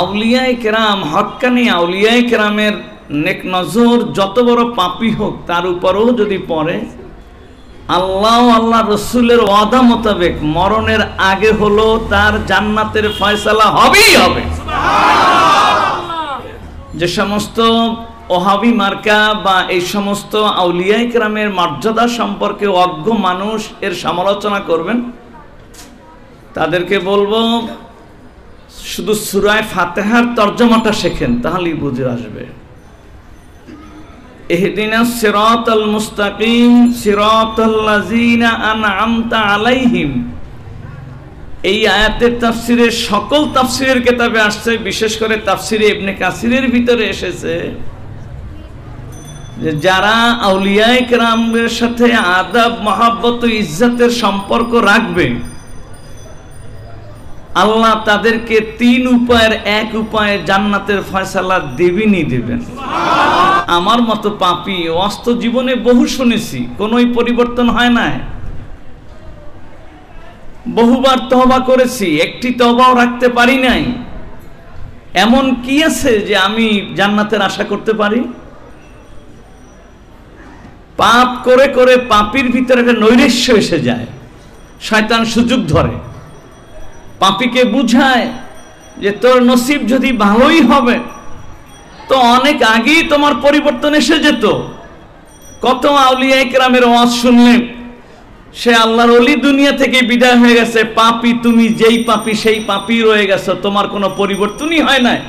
আউলিয়াই কেরাম হক্কানি আউলিয়াই কেরামের নেক নজর যত বড় পাপি হোক তার উপরও যদি পড়ে আল্লাহ আল্লাহ রসুলের ওয়াদা মোতাবেক মরণের আগে হলো তার জান্নাতের ফয়সালা হবেই হবে। যে সমস্ত ওহাবি মার্কা বা এই সমস্ত আউলিয়াই গ্রামের মর্যাদা সম্পর্কে অজ্ঞ মানুষ এর সমালোচনা করবেন তাদেরকে বলব শুধু সুরায় ফাতেহার তর্জমাটা শেখেন, তাহলেই বুঝে আসবে। এই তাফসিরের সকল কেতাবে আসছে, বিশেষ করে ভিতরে এসেছে যারা আউলিয়ায়ে কেরামের সাথে আদাব, মহাব্বত ইজ্জতের সম্পর্ক রাখবে আল্লাহ তাদেরকে তিন উপায়ের, এক উপায়ে জান্নাতের ফয়সালা দেবেনই দেবেন। আমার মতো পাপি, অস্ত জীবনে বহু শুনেছি, কোনোই পরিবর্তন হয় না বহুবার তহবা করেছি, একটি তবাও রাখতে পারি নাই। এমন কি আছে যে আমি জান্নাতের আশা করতে পারি? পাপ করে করে পাপির ভিতরে একটা নৈরাশ্য এসে যায়। শয়তান সুযোগ ধরে। পাপিকে বুঝায় যে তোর নসিব যদি ভালোই হবে, তো অনেক আগেই তোমার পরিবর্তন এসে যেত। কত আউলিয়া একরামের ওয়াজ শুনলেন সে আল্লাহর অলি দুনিয়া থেকে বিদায় হয়ে গেছে, পাপি তুমি যেই পাপি সেই পাপি রয়ে গেছো, তোমার কোনো পরিবর্তনই হয় নাই।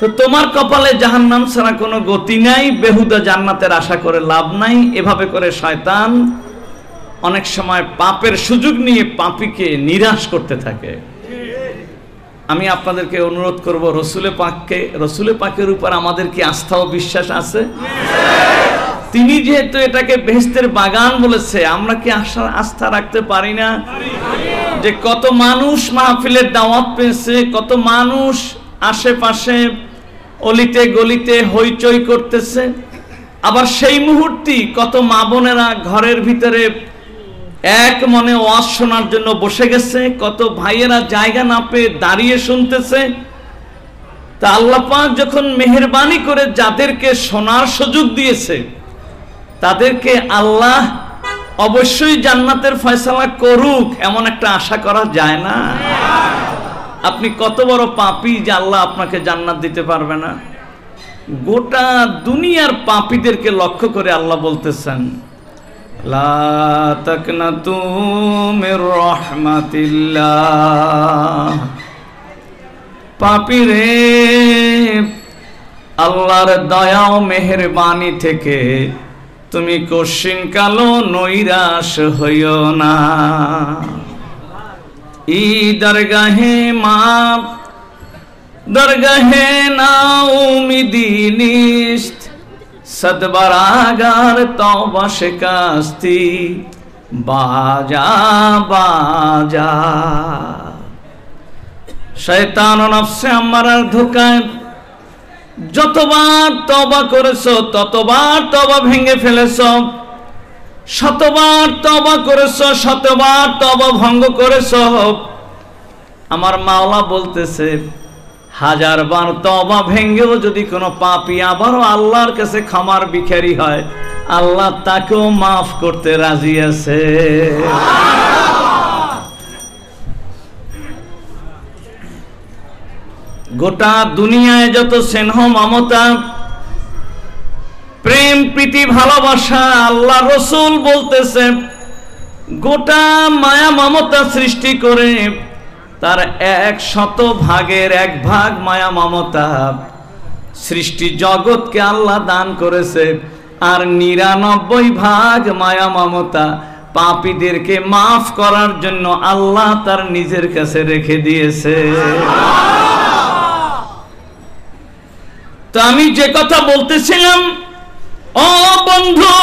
তো তোমার কপালে জাহান্নাম ছাড়া কোনো গতি নাই, বেহুদা জান্নাতের আশা করে লাভ নাই, এভাবে করে শয়তান অনেক সময় পাপের সুযোগ নিয়ে পাপিকে নিরাশ করতে থাকে। আমি আপনাদেরকে অনুরোধ করব, রসুলে পাককে, রসুলে পাকের উপর আমাদের কি আস্থা ও বিশ্বাস আছে? তিনি যেহেতু এটাকে বেহেস্তের বাগান বলেছে, আমরা কি আশা, আস্থা রাখতে পারি না? যে কত মানুষ মাহফিলের দাওয়াত পেয়েছে, কত মানুষ আশেপাশে অলিতে গলিতে হইচই করতেছে। আবার সেই মুহূর্তেই কত মা বোনেরা ঘরের ভিতরে এক মনে ওয়াজ শোনার জন্য বসে গেছে, কত ভাইয়েরা জায়গা না পেয়ে দাঁড়িয়ে শুনতেছে। তা আল্লাপাক যখন মেহরবানি করে যাদেরকে শোনার সুযোগ দিয়েছে, তাদেরকে আল্লাহ অবশ্যই জান্নাতের ফয়সালা করুক, এমন একটা আশা করা যায় না। আপনি কত বড় পাপি যে আল্লাহ আপনাকে জান্নাত দিতে পারবে না। গোটা দুনিয়ার পাপীদেরকে লক্ষ্য করে আল্লাহ বলতেছেন লা তাকনাতু মির রাহমাতিল্লাহ। পাপি রে আল্লাহর দয়া ও মেহেরবানি থেকে তুমি কশিন কালো নৈরাশ হইও না। ই দরগাহে মা দরগাহে না উমিদি নিস্ত সদবরাগার তওবা শিকাস্তি বাজা বাজা শয়তান নফসে আমার ধোকায় যতবার তবা করেছ ততবার তবা ভেঙে ফেলেছ শতবার তবা করেছ শতবার তবা ভঙ্গ করেছ আমার মাওলা বলতেছে হাজার বার তবা ভেঙ্গেও যদি কোনো পাপি আবারও আল্লাহর কাছে ক্ষমার বিখারি হয়, আল্লাহ তাকেও মাফ করতে রাজি আছে। গোটা দুনিয়ায় যত স্নেহ, মমতা, প্রেম, প্রীতি, ভালোবাসা আল্লাহ রসুল বলতেছে, গোটা মায়া, মমতা সৃষ্টি করে তার এক শত ভাগের এক ভাগ মায়া মমতা। সৃষ্টি জগৎকে আল্লাহ দান করেছে, আর নিরানব্বই ভাগ মায়া মমতা। পাপীদেরকে মাফ করার জন্য আল্লাহ তার নিজের কাছে রেখে দিয়েছে। তো আমি যে কথা বলতেছিলাম, ও বন্ধু,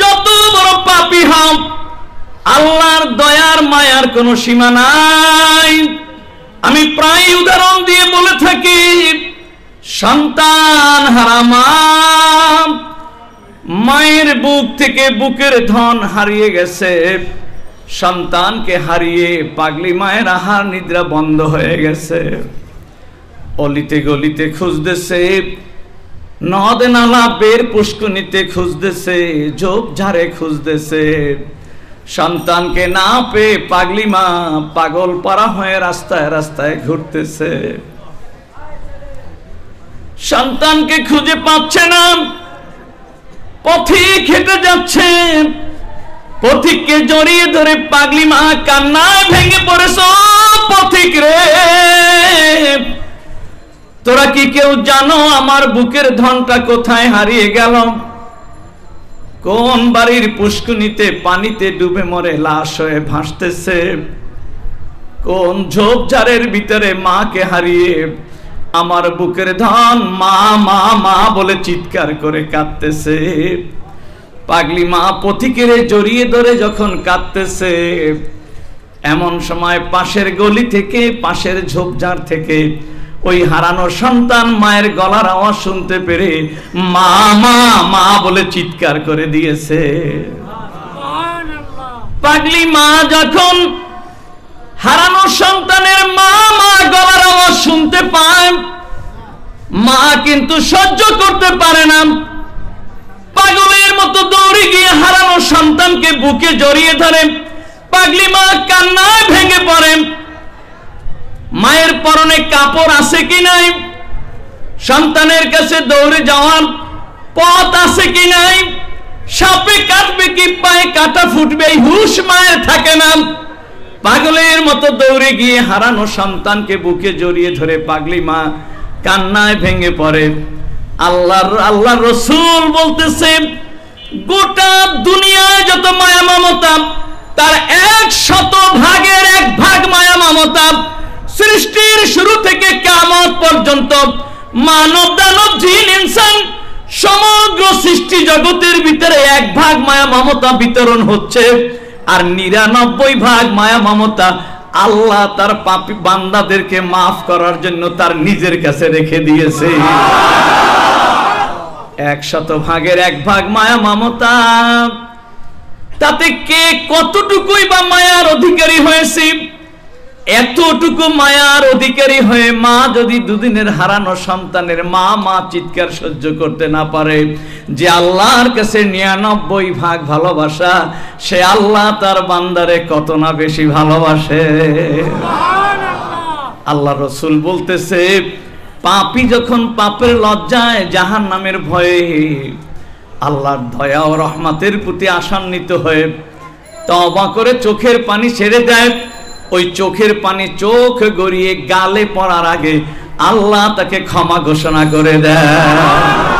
যত বড় পাপি হব আল্লাহর দয়ার মায়ার কোনো সীমা নাই। আমি প্রায় উদাহরণ দিয়ে বলে থাকি, সন্তান হারামাম মায়ের বুক থেকে বুকের ধন হারিয়ে গেছে। সন্তানকে হারিয়ে পাগলি মায়ের আহার নিদ্রা বন্ধ হয়ে গেছে। অলিতে গলিতে খুঁজতেছে, নদ নালা বের পুষ্কুনিতে খুঁজতেছে, ঝোপ ঝাড়ে খুঁজতেছে। সন্তানকে না পেয়ে পাগলি মা পাগল পারা হয়ে রাস্তায় রাস্তায় ঘুরতেছে। সন্তানকে খুঁজে পাচ্ছে না। পথিক হেঁটে যাচ্ছে। পথিককে জড়িয়ে ধরে পাগলি মা কান্নায় ভেঙে পড়েছ পথিক রে। তোরা কি কেউ জানো আমার বুকের ধনটা কোথায় হারিয়ে গেল? কোন বাড়ির পুষ্কুনিতে পানিতে ডুবে মরে লাশ হয়ে ভাসতেছে? কোন ঝোপঝাড়ের ভিতরে মাকে হারিয়ে আমার বুকের ধন মা মা মা বলে চিৎকার করে কাঁদতেছে? পাগলি মা পথিকেরে জড়িয়ে ধরে যখন কাঁদতেছে, এমন সময় পাশের গলি থেকে, পাশের ঝোপঝাড় থেকে ওই হারানো সন্তান মায়ের গলার আওয়াজ শুনতে পেরে মা মা মা বলে চিৎকার করে দিয়েছে। পাগলি মা যখন হারানো সন্তানের মা মা গলার আওয়াজ শুনতে পায়, মা কিন্তু সহ্য করতে পারে না। পাগলের মতো দৌড়ে গিয়ে হারানো সন্তানকে বুকে জড়িয়ে ধরে। পাগলি মা কান্নায় ভেঙে পড়ে। মায়ের পরনে কাপড় আছে কি নাই? সন্তানের কাছে দৌড়ে যাওয়ার পথ আছে কি নাই? সাপে কাটবে কি পায়ে কাটা ফুটবে হুশ মায়ের থাকে না। পাগলের মতো দৌড়ে গিয়ে হারানো সন্তানকে বুকে জড়িয়ে ধরে পাগলি মা কান্নায় ভেঙে পড়ে। আল্লাহর আল্লাহ রসুল বলতেছে, গোটা দুনিয়ায় যত মায়া মমতা, তার এক শত ভাগের এক ভাগ মায়া মমতা। সৃষ্টির শুরু থেকে কামত পর্যন্ত মানব দানব জিন, ইনসান, সমগ্র সৃষ্টি জগতের ভিতরে এক ভাগ মায়া মমতা বিতরণ হচ্ছে আর নিরানব্বই ভাগ মায়া মমতা আল্লাহ তার পাপি বান্দাদেরকে মাফ করার জন্য তার নিজের কাছে রেখে দিয়েছে। একশত ভাগের এক ভাগ মায়া মমতা। তাতে কে কতটুকুই বা মায়ার অধিকারী হয়েছে? এতটুকু মায়ার অধিকারী হয়ে মা যদি দুদিনের হারানো সন্তানের মা মা চিৎকার সহ্য করতে না পারে যে আল্লাহর কাছে নিরানব্বই ভাগ ভালোবাসা সে আল্লাহ তার বান্দারে কত না বেশি ভালোবাসে। আল্লাহ রসুল বলতেছে পাপি যখন পাপের লজ্জায় জাহান নামের ভয়ে আল্লাহর দয়া ও রহমাতের প্রতি আসান্বিত হয়ে তবা করে চোখের পানি ছেড়ে দেয় ওই চোখের পানি চোখ গড়িয়ে গালে পড়ার আগে আল্লাহ তাকে ক্ষমা ঘোষণা করে দেয়।